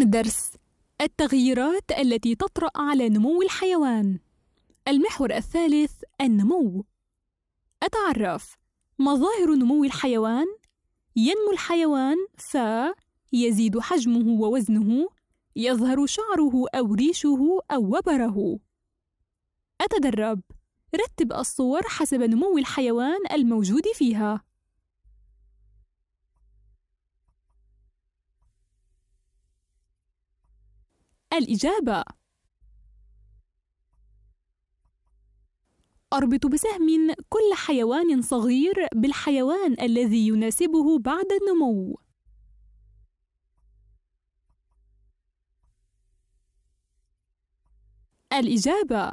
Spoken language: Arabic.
اسم الدرس التغييرات التي تطرأ على نمو الحيوان. المحور الثالث النمو. أتعرف. مظاهر نمو الحيوان. ينمو الحيوان ف يزيد حجمه ووزنه يظهر شعره أو ريشه أو وبره. أتدرب. رتب الصور حسب نمو الحيوان الموجود فيها. الإجابة أربط بسهم كل حيوان صغير بالحيوان الذي يناسبه بعد النمو. الإجابة